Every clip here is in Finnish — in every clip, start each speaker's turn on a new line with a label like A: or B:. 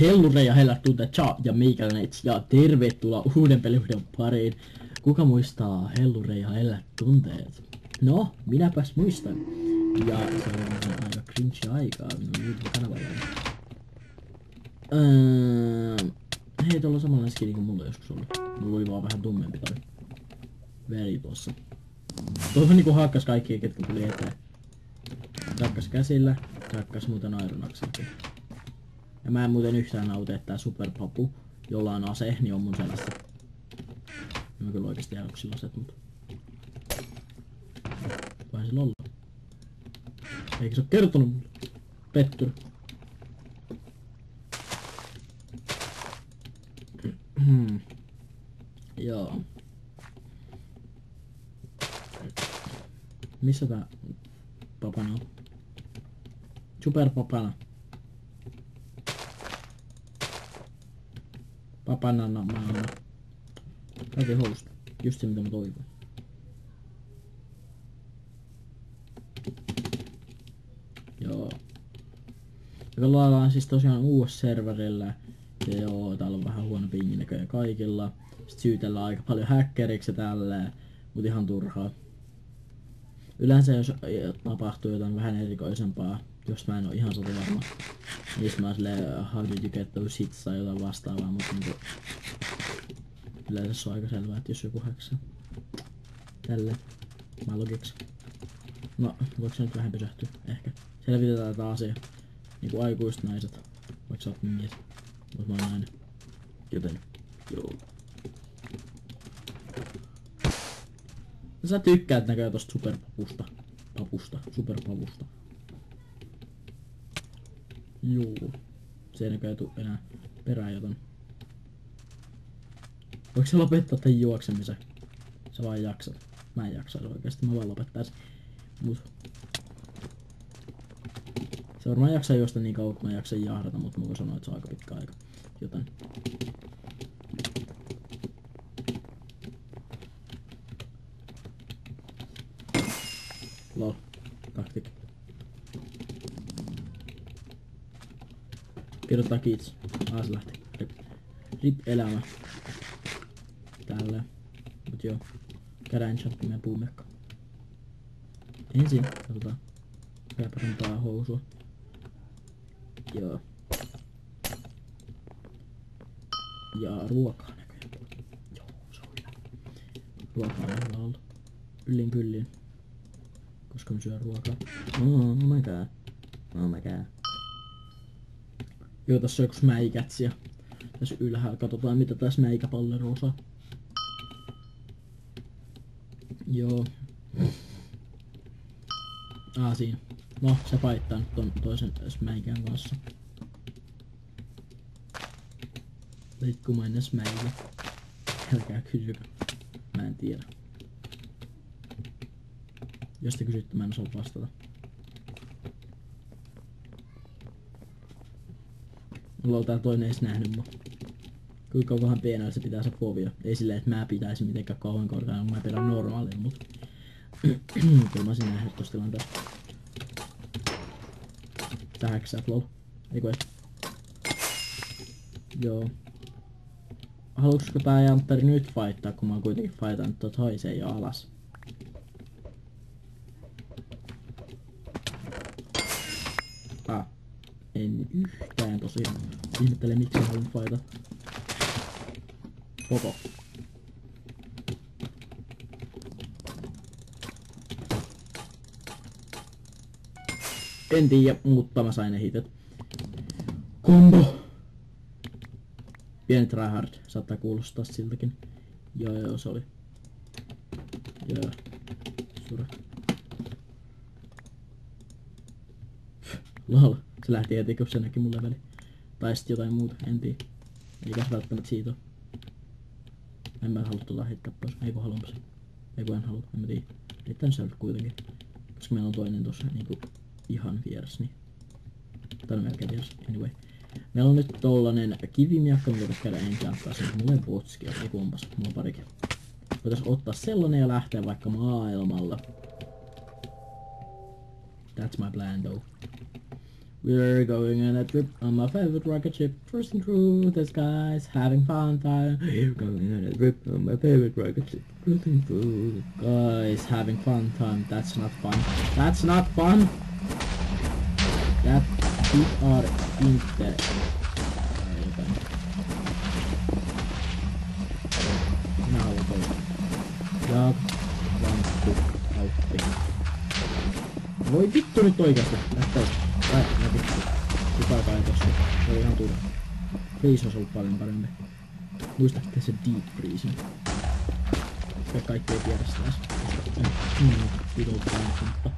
A: hellure ja hellä tunteet Cha ja meikäläinen ja tervetuloa uuden pelivideon pariin. Kuka muistaa hellure ja hellä tunteet? No, minäpäs muistan. Ja se on aika cringe aikaa minun YouTube-kanavalla. Öö, hei, tuolla on samanlainen skini kuin mulla joskus ollut. Mulla oli vaan vähän tummempi toi veri tuossa. Toivon niinku hakkas kaikki, ketkä tuli eteen. Rakkas käsillä, rakkas muuten Iron Axelkin. Ja mä en muuten yhtään nauti, että tää superpapu, jolla on ase, niin on mun selässä. Mä kyllä oikeesti jää sillä aset, mutta... Vai sillä olla? Eikö se oo kertonut mulle? Pettyr. Hmm. Joo. Missä tää papana on? Superpapana. Papanana maana. Kaiken housta. Just se mitä mä toivon. Joo. Ja ollaan siis tosiaan uudessa serverillä. Ja joo, täällä on vähän huono pingi näköjään kaikilla. Sitten syytellään aika paljon häkkeriksi tälleen. Mut ihan turhaa. Yleensä jos tapahtuu jotain vähän erikoisempaa, jos mä en oo ihan sata varma, niin mä oon silleen, how did you get those hits tai jotain vastaavaa, mutta niinku, yleensä se on aika selvää, että jos joku häksää. Tälle. Mä logiksi. No, voiko se nyt vähän pysähtyä? Ehkä. Selvitetään tätä asiaa. Niinku aikuiset naiset. Vaikka sä oot mies. Mut mä oon nainen. Joten, joo. Sä tykkäät näköjään tosta superpapusta. Papusta. Superpavusta. Juu. Se ei näköjään tuu enää perään joten. Voiko se lopettaa tän juoksemisen? Sä vaan jaksat. Mä en jaksa oikeesti, mä vaan lopettaisin. Mut. Se varmaan jaksaa juosta niin kauan, kun mä jaksan jahdata, mutta mä voin sanoa, että se on aika pitkä aika. Joten. Lol. Taktik. Kirjoittaa kiitos. Ah, se lähti. Rip. Rip elämä. Tällä. Mut joo. Käydään enchantti meidän puumekka. Ensin katsotaan. Vielä parantaa housua. Joo. Ja ruokaa näköjään. Joo, se on hyvä. Ruokaa on olla. Yllin kyllin koska mä syön ruokaa. Oh, oh my god. Oh my god. Joo, tässä on joku smäikätsi ja tässä ylhäällä katsotaan mitä tässä mäikäpallero osaa. Joo. Ah, siinä. No, se paittaa nyt ton toisen smäikän kanssa. Leikkumainen smäikä. Älkää kysykö. Mä en tiedä. Jos te kysytte, mä en osaa vastata. Mulla on tää toinen edes nähnyt mua. Kuinka kauan pienellä se pitää se fobia. Ei silleen, että mä pitäisi mitenkään kauan korkeana, mä pidän normaalia, mut... Kyllä mä olisin nähnyt tossa tilanteessa. Tähäksät lol. Eiku et. Joo. Haluusko tää Jantteri nyt fightaa, kun mä kuitenkin fightannut tot hoiseen jo alas? Ah. En yhtään tosiaan. Ihmettelen miksi haluan faita. Koko. En tiedä, mutta mä sain ne hitet. Kombo! Pieni tryhard, saattaa kuulostaa siltäkin. Joo joo, se oli. Joo. Sure. Lol, se lähti heti kun se näki mun leveli. Tai sit jotain muuta, en tiedä. Eikä se välttämättä siitä oo. En mä halua tulla heittää pois. Ei kun haluanpa sen. Ei kun en halua, en mä tiedä. Heittän se kuitenkin. Koska meillä on toinen tossa niinku ihan vieressä, niin... Tai melkein vieressä, anyway. Meillä on nyt tollanen kivimiakka, mitä pitäisi käydä enchanttaa sen. Mulla ei botski, ei kumpas, mulla on parikin. Voitais ottaa sellainen ja lähteä vaikka maailmalle. That's my plan though. We're going on a trip on my favorite rocket ship, cruising through the skies, having fun time. We're going on a trip on my favorite rocket ship, cruising through the skies, having fun time. That's not fun. That's not fun. That we are in the. Minä haluan toisen. Ja vankku autti. Voi vittu nyt oikeesti. Lähtee. Ai, no vittu. Kukaan kai tossa. Se oli ihan turha. Freeze olisi ollut paljon parempi. Muistatte se deep freezing. Sitä kaikki ei tiedä sitä edes. Mm, aina, mutta...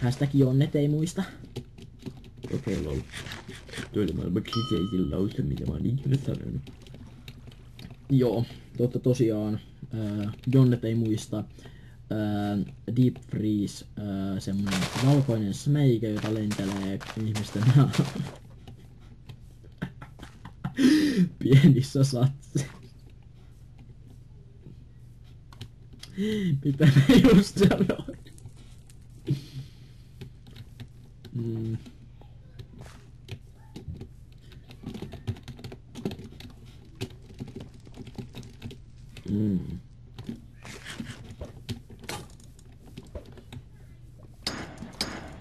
A: Hashtag Jonnet ei muista.
B: Okei, lol. Tuo oli maailman kiseisin lause, mitä mä oon ikinä sanonut.
A: Joo, totta tosiaan. Äh, Jonnet ei muista. Äh, Deep Freeze, äh, semmonen valkoinen smeike, jota lentelee ihmisten pienissä satsi. Mitä mä just sanoin? Mm.
B: Mm.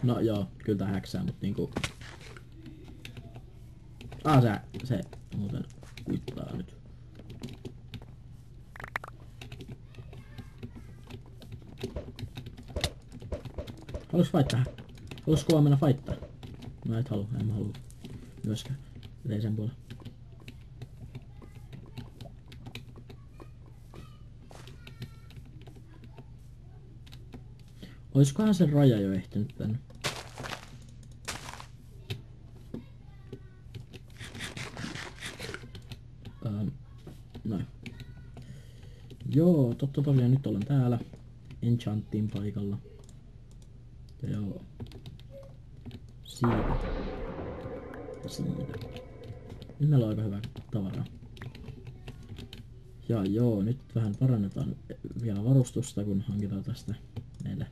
A: No joo, kyllä tää häksää, mut niinku... Ah, se, se muuten kuittaa nyt. Haluais fightaa? Haluais kova mennä fightaa? Mä et halua, en mä halua. Myöskään. Tein sen puolen. Oiskohan se raja jo ehtinyt tänne? Ähm, noin. Joo, totta tosiaan nyt olen täällä. Enchantin paikalla. Ja joo. Siitä. Ja siitä. Nyt meillä on aika hyvä tavaraa. Ja joo, nyt vähän parannetaan vielä varustusta, kun hankitaan tästä meille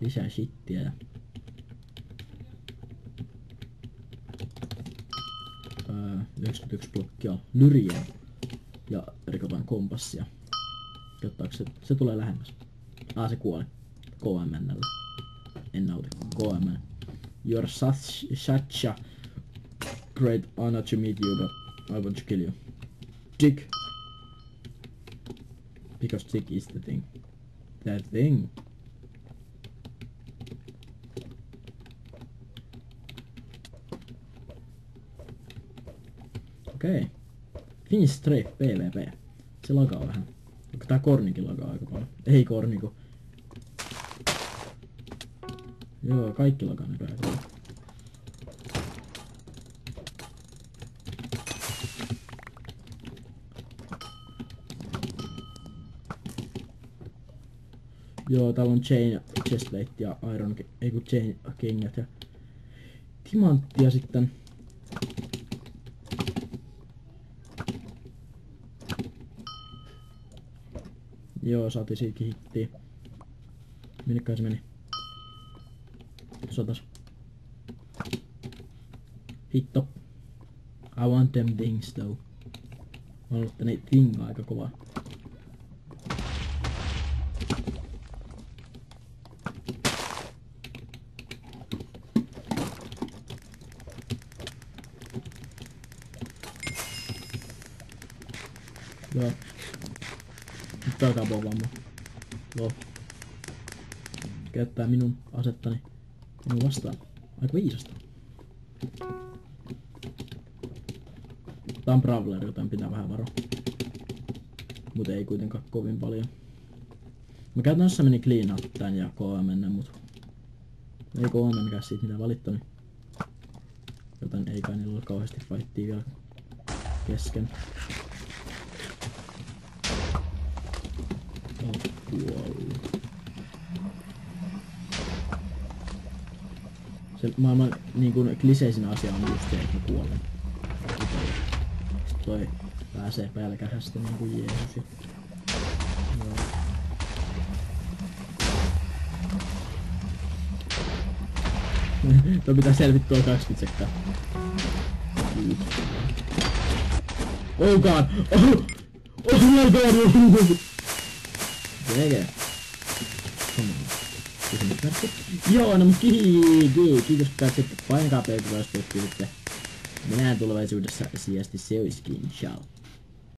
A: lisää shittiä ja öö, 91 blokkia lyriä ja rikotaan kompassia. Jottaako se, se tulee lähemmäs. Ah, se kuoli. KMNllä. En nauti. KMN. You're such, such a great honor to meet you, but I want to kill you. Dick. Because Dick is the thing. That thing. Okei. Finnish Strafe PvP. Se lagaa vähän. Onko tää Kornikin lagaa aika paljon? Ei Korniku. Joo, kaikki lagaa paljon. Joo, täällä on Chain Chestplate ja Iron, ei kun Chain Kingat ja Timanttia sitten. Joo, saatiin siitäkin hittiä. Minnekäin se meni? Sotas. Hitto. I want them things though. Mä oon ottanut thing aika kovaa. Joo. Nyt alkaa povaa mua. Käyttää minun asettani minun vastaan. Aika viisasta. Tää on Brawler, joten pitää vähän varoa. Mutta ei kuitenkaan kovin paljon. Mä käytännössä meni clean up tän ja KMN, mut ei KMNkään siitä mitään valittanut. Joten ei kai niillä ole kauheasti fightia vielä kesken. Oh, kuollut. Se maailman niin kuin kliseisin asia on just se, että mä kuolen. Sitten toi pääsee pälkähästä niin kuin Jeesus. ja-. Tuo pitää selvittää 20 sekkaa. Oh god! Oh! Oh my god! Kysymysmerkki. Joo, no mut ki- ki- kiitos kun katsotte. Painakaa peukuloista, jos tykkäätte. Minä tulevaisuudessa sijasti se olisikin. Ciao.